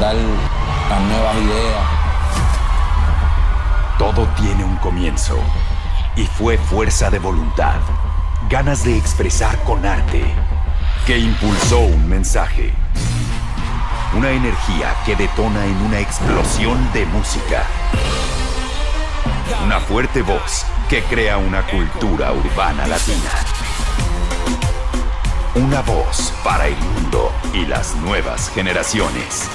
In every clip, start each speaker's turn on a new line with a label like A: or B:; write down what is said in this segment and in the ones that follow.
A: las nuevas ideas.
B: Todo tiene un comienzo y fue fuerza de voluntad, ganas de expresar con arte, que impulsó un mensaje. Una energía que detona en una explosión de música. Una fuerte voz que crea una cultura urbana latina. Una voz para el mundo y las nuevas generaciones.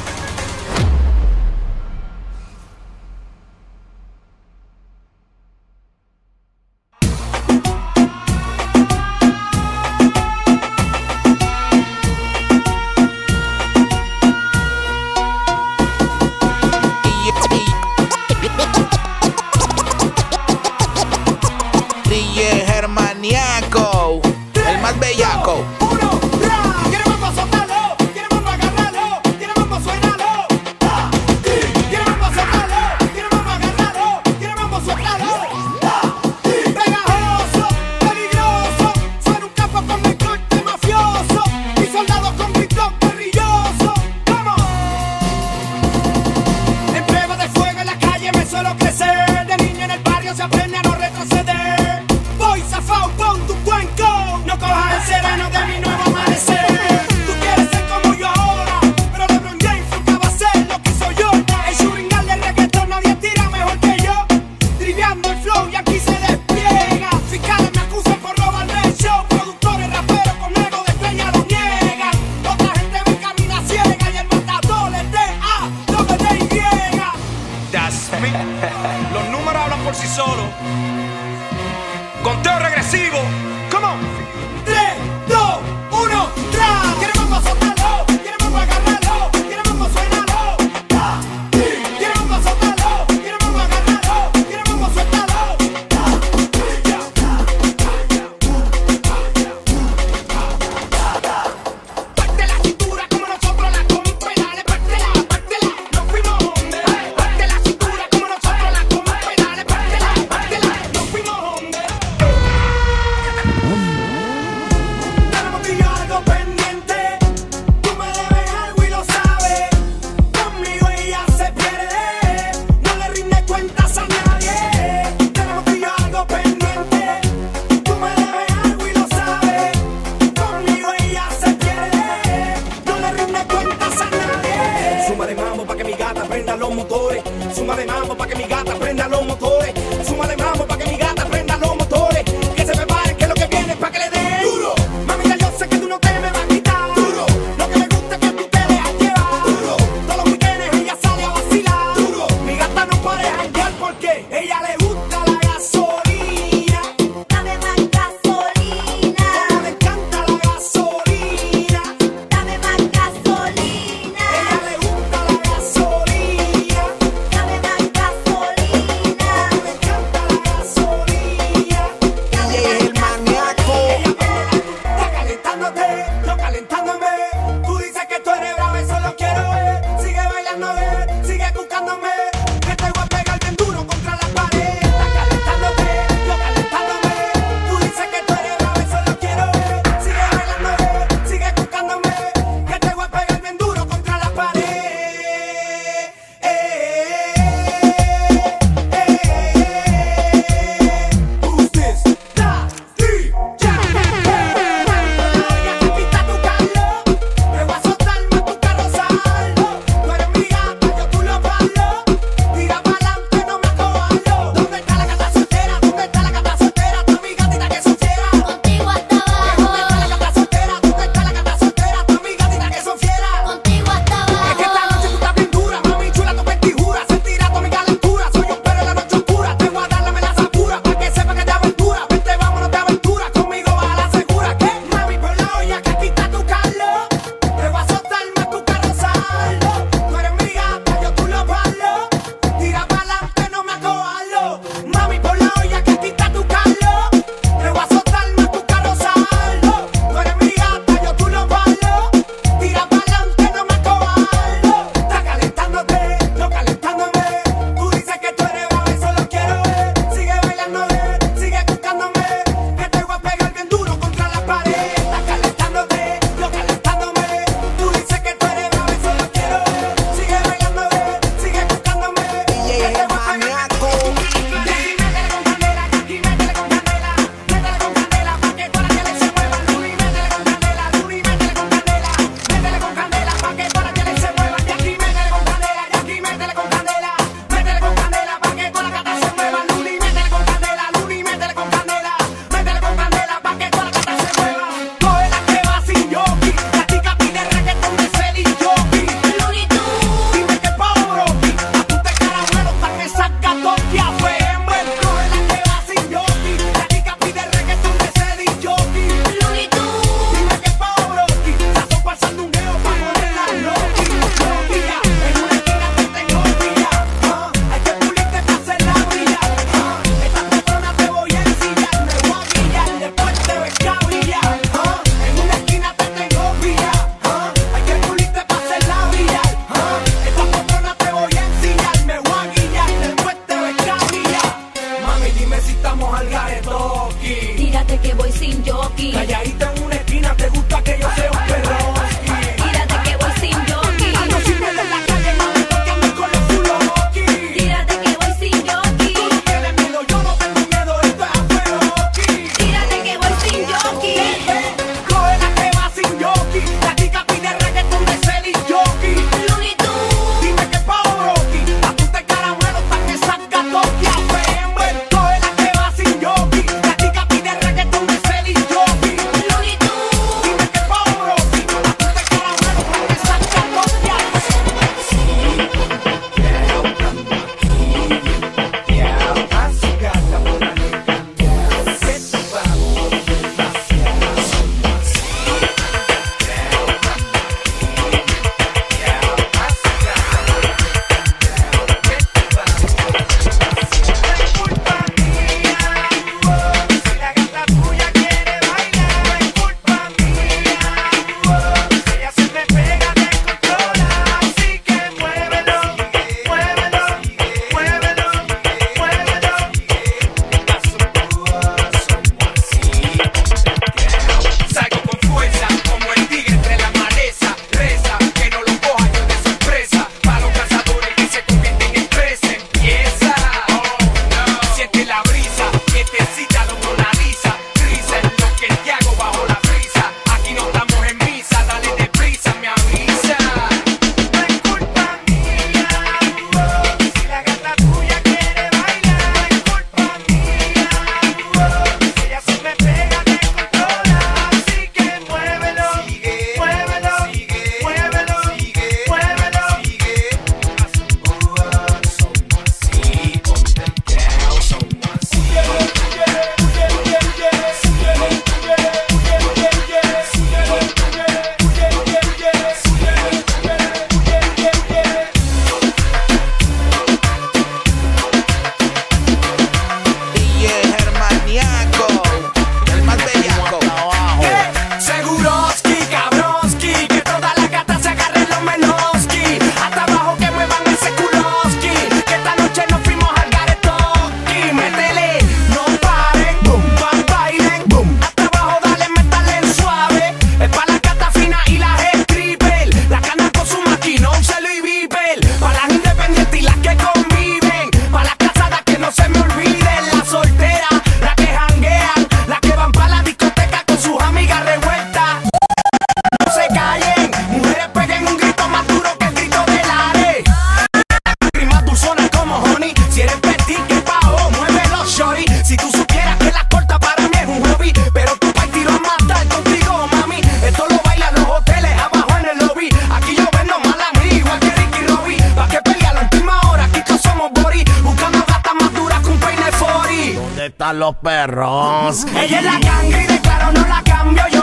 C: los
D: perros.
B: Ella es la ganga y de claro no la cambio yo.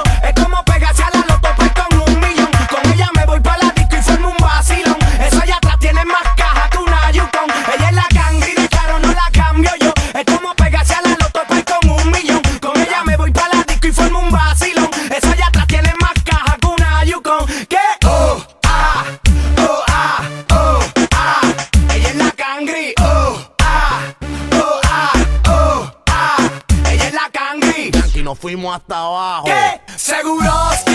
D: hasta abajo.
B: ¿Qué? Seguros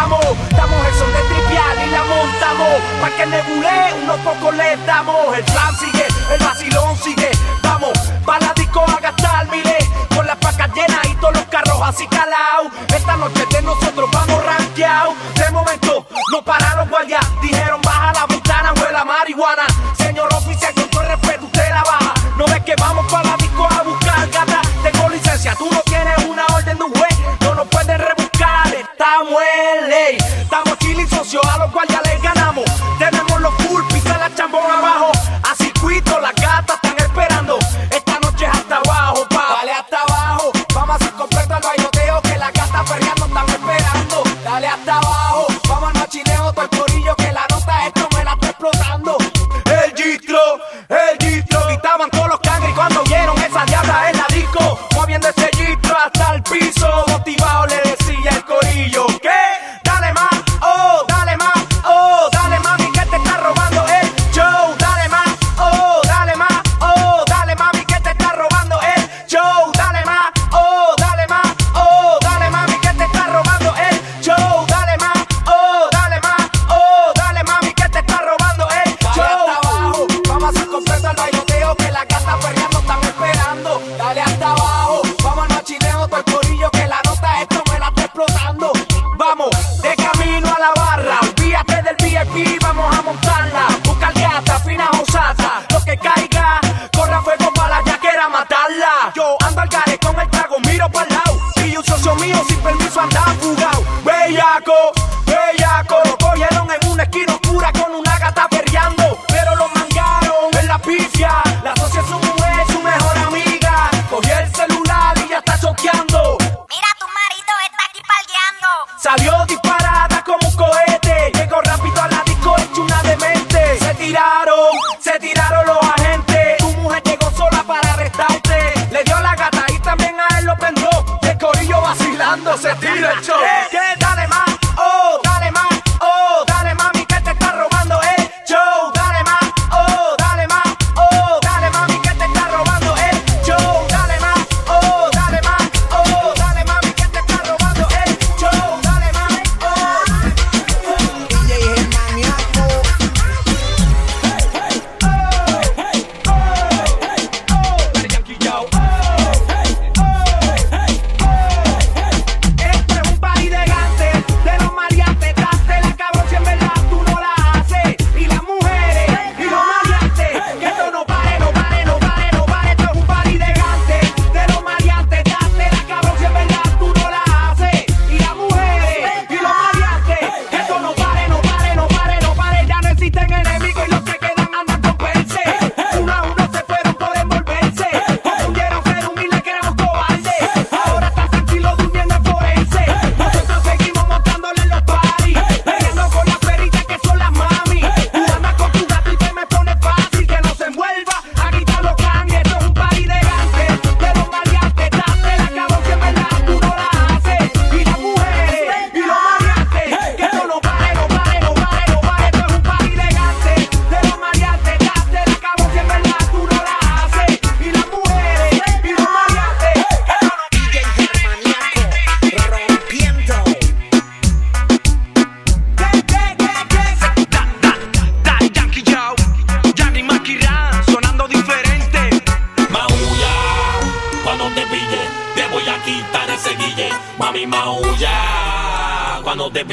B: vamos. Damos el son
E: de tripial y la montamos. Pa' que nebule, unos pocos le damos. El plan sigue, el vacilón sigue. Vamos,
B: pa' la disco a gastar miles. Con las pacas llenas y todos los carros así calao. Esta noche de nosotros vamos rankeados. De momento, no para.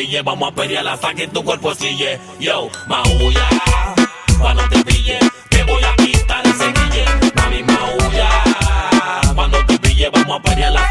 F: pille. Vamos a pelear hasta que tu cuerpo sille. Yo, maulla, pa' no te pille. Te voy a quitar ese guille. Mami, maulla, pa' no te pille. Vamos a pelear hasta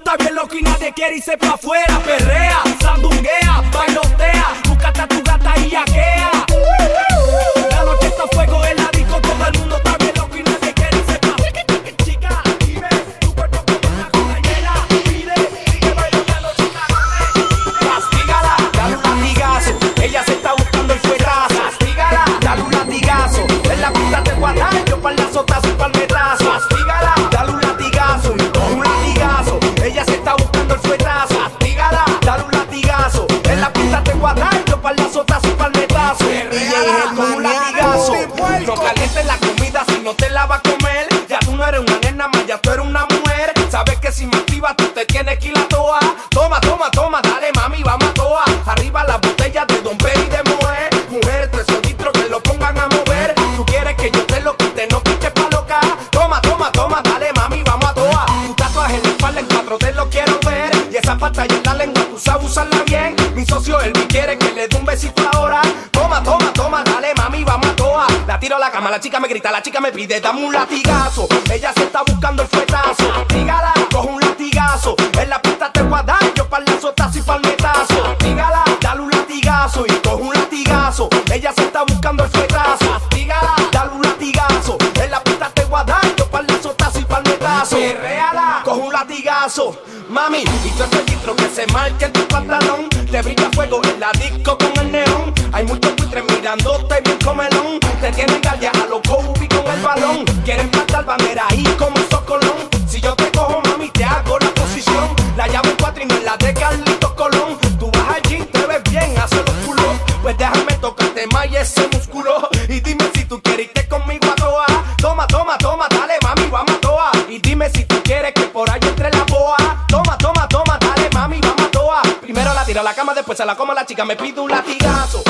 G: está bien
H: lo que
I: nadie quiere y se
B: pa' afuera, perrea, sandunguea, baila La chica me pide, dame un latigazo. Ella se está buscando el fuetazo. Dígala, coge un latigazo. En la pista te voy a dar yo para el sotazo y para metazo. Dígala, dale un latigazo y coge un latigazo. Ella se está buscando el fuetazo. Dígala, dale un latigazo. En la pista te voy a dar yo para el sotazo y para el metazo. Coge un latigazo, mami. Y tú
I: se
B: la coma la chica, me pido un latigazo.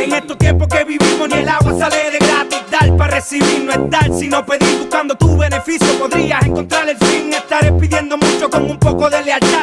B: En estos tiempos que vivimos ni el agua sale de gratis. Dar para recibir no es dar, sino pedir buscando tu beneficio. Podrías encontrar el fin, estaré pidiendo mucho con un poco de lealtad.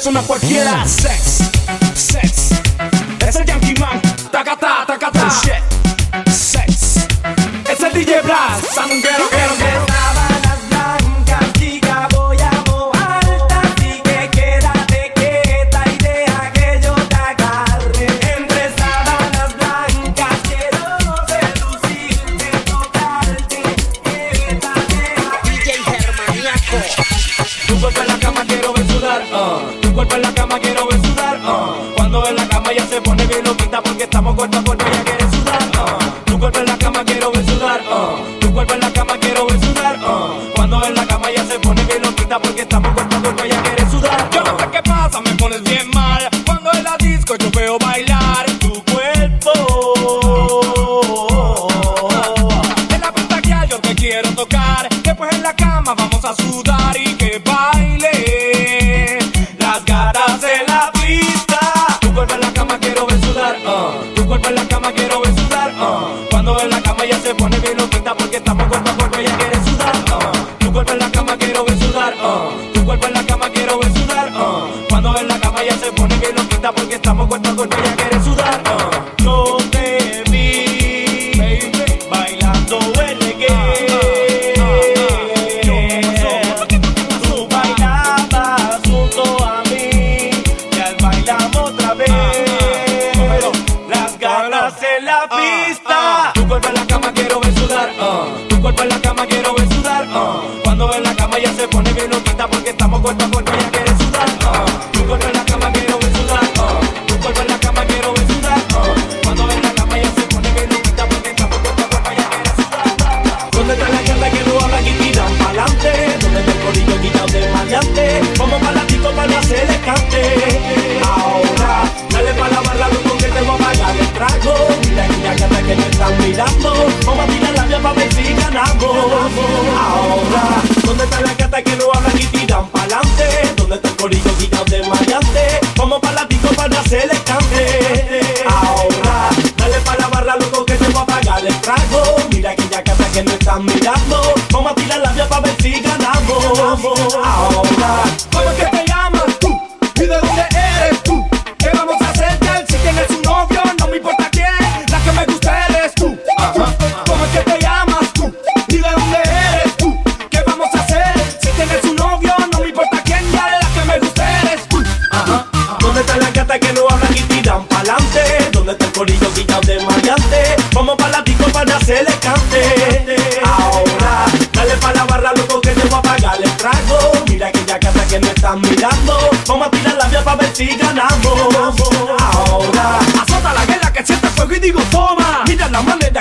J: es
K: una cualquiera. Sex.
B: fiesta porque estamos con toma. Mira la manera